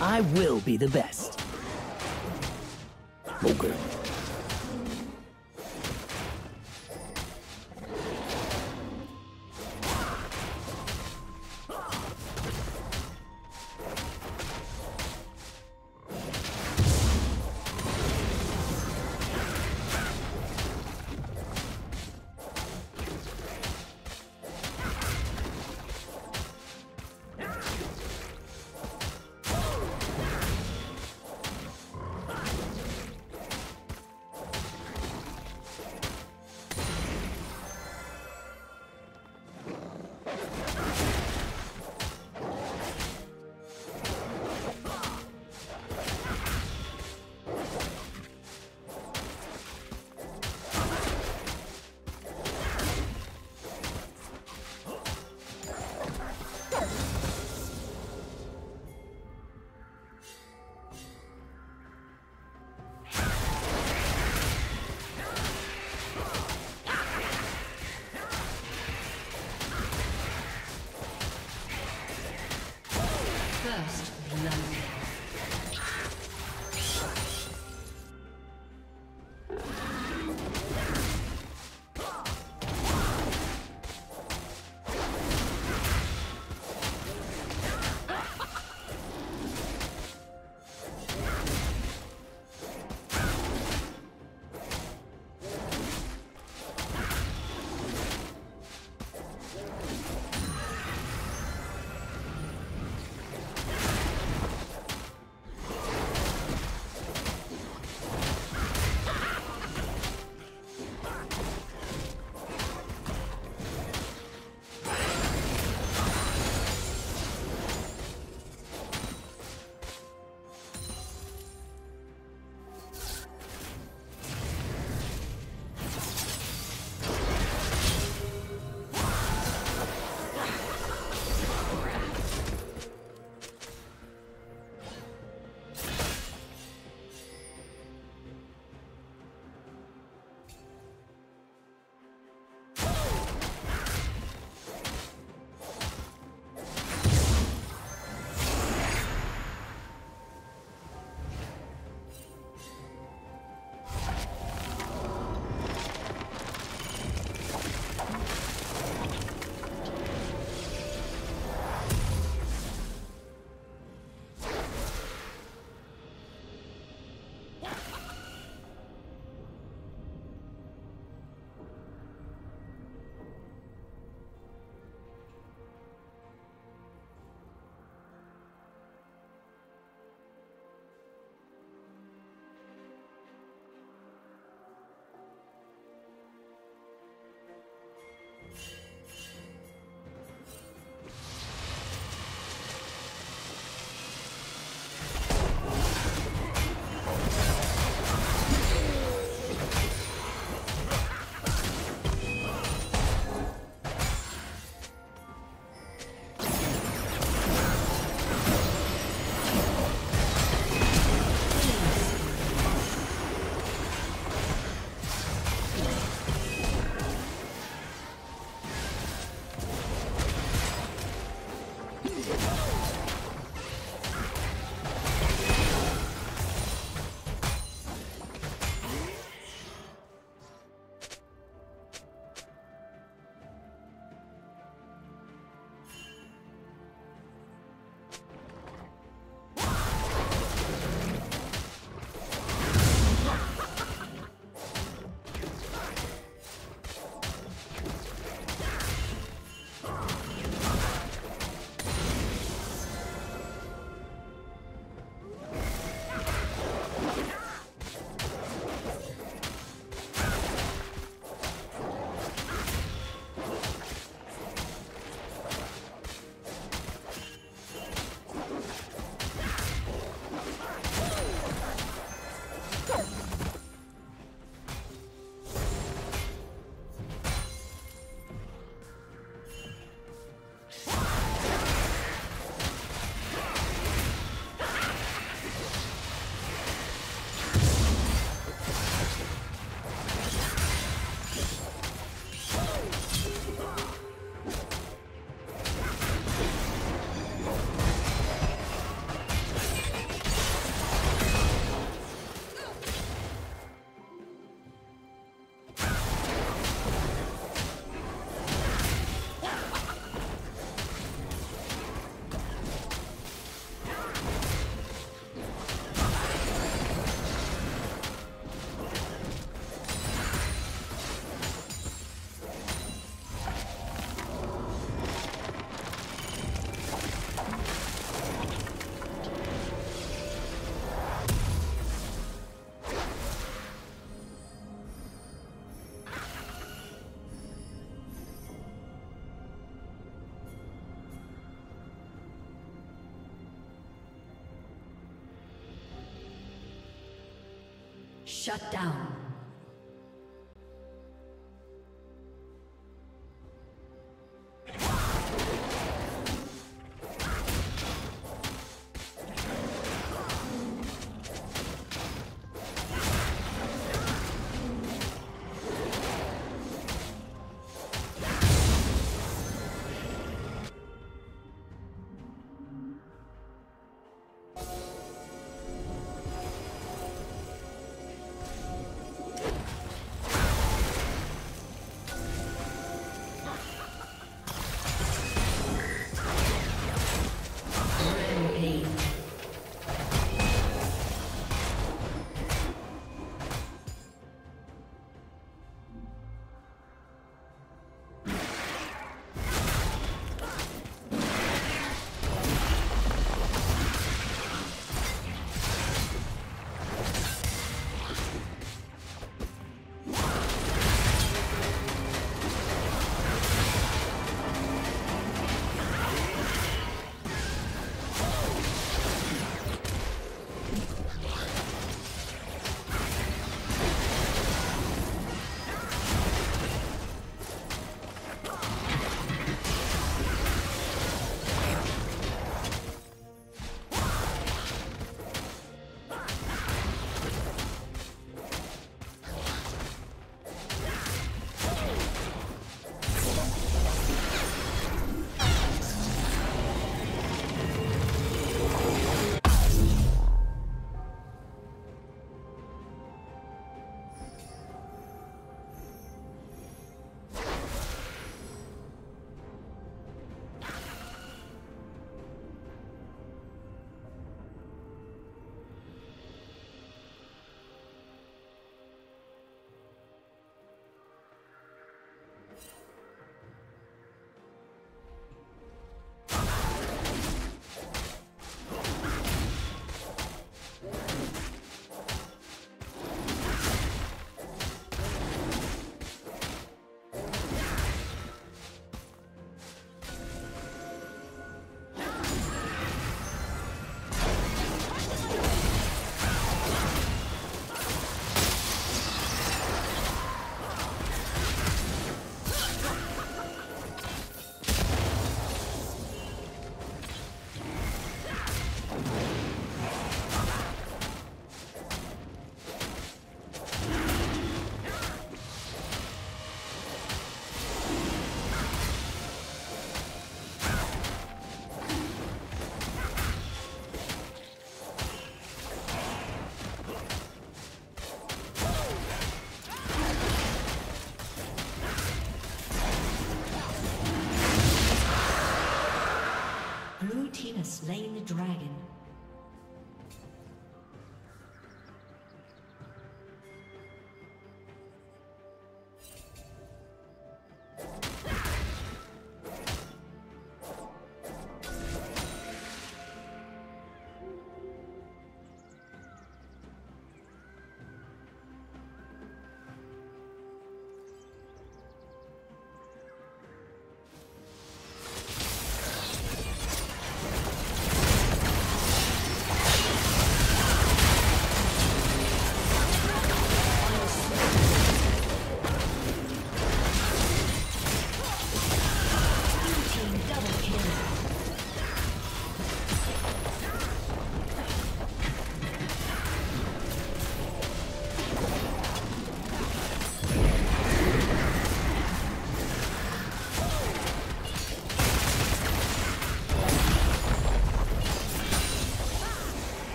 I will be the best. Okay. First Shut down.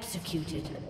Executed.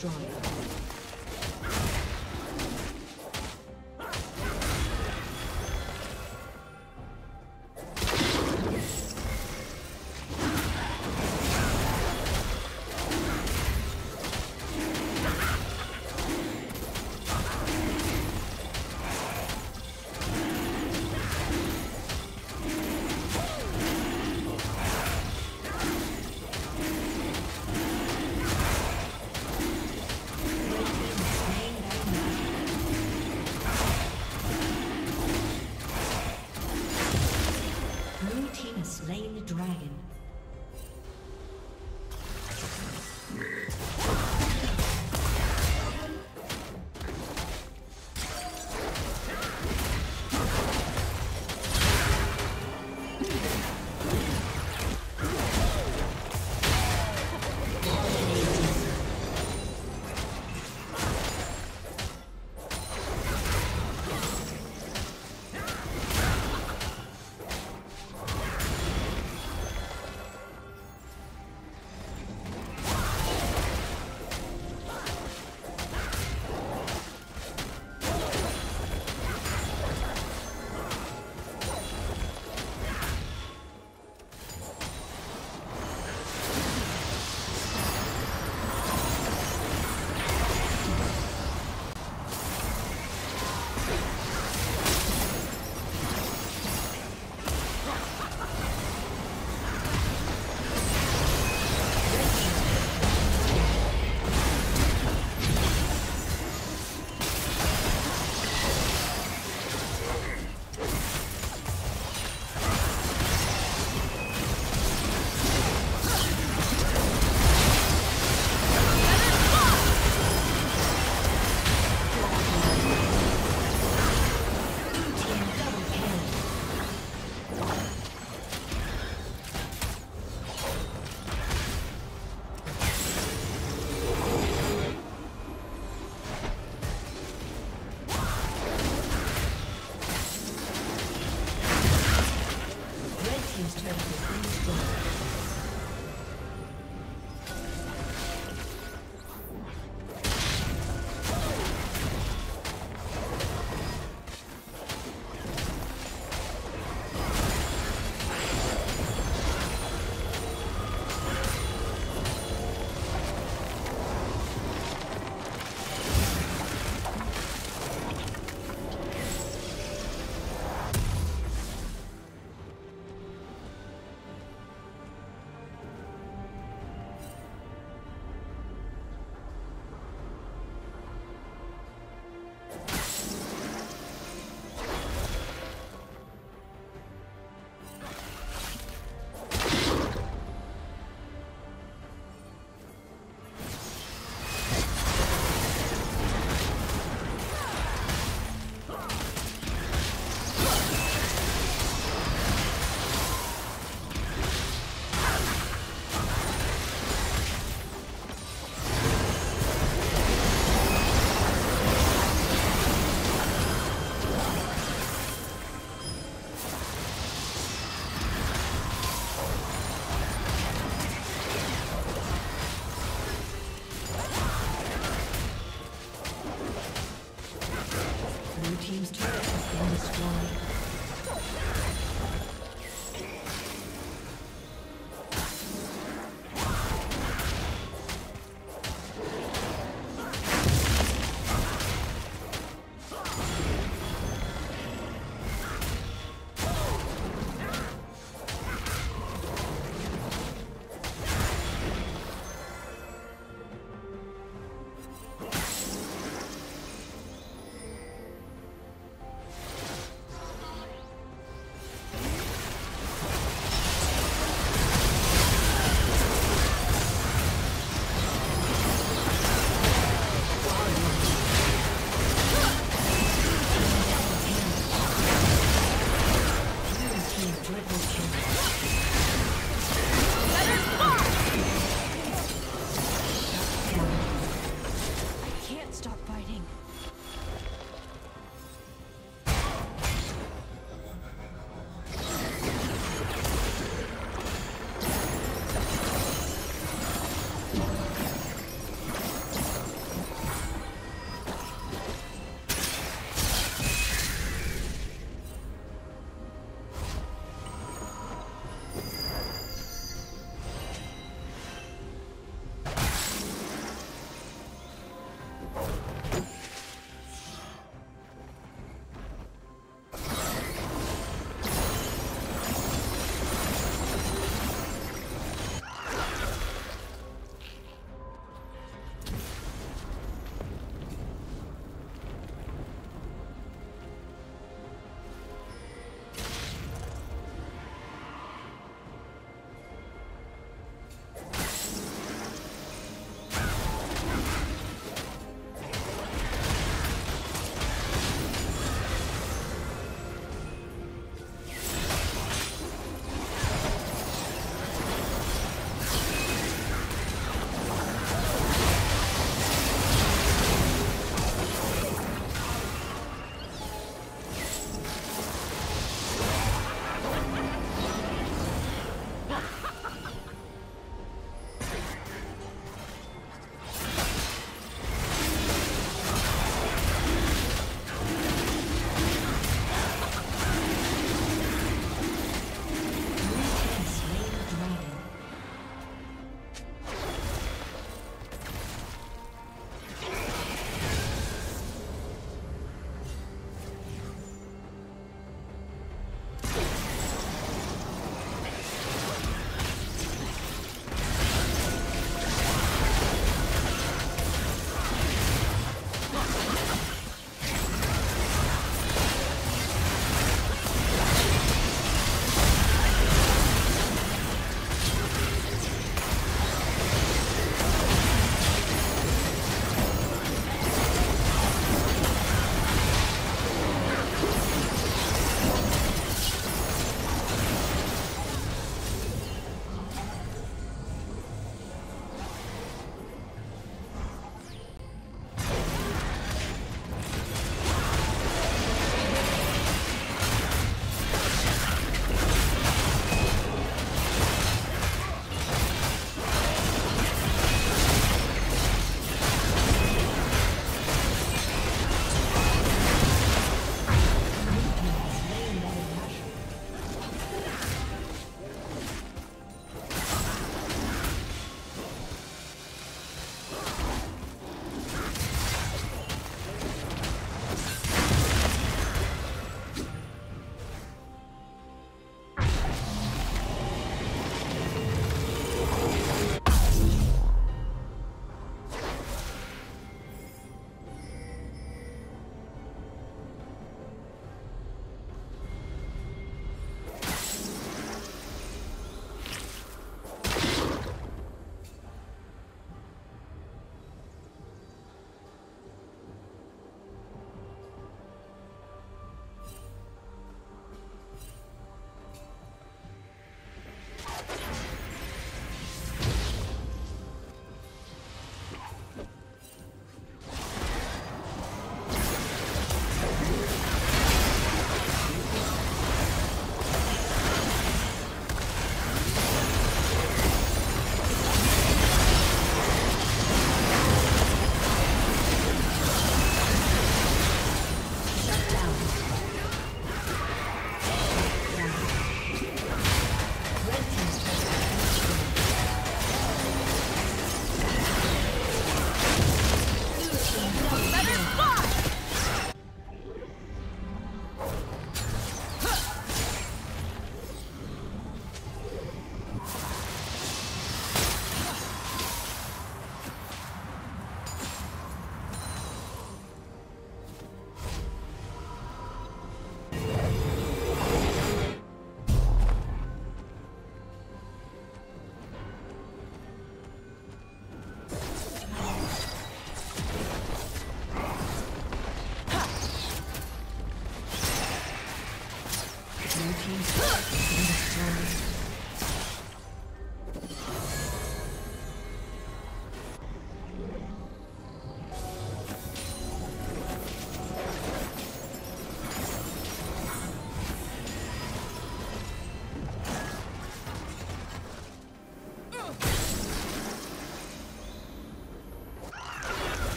destroyed.